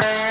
you.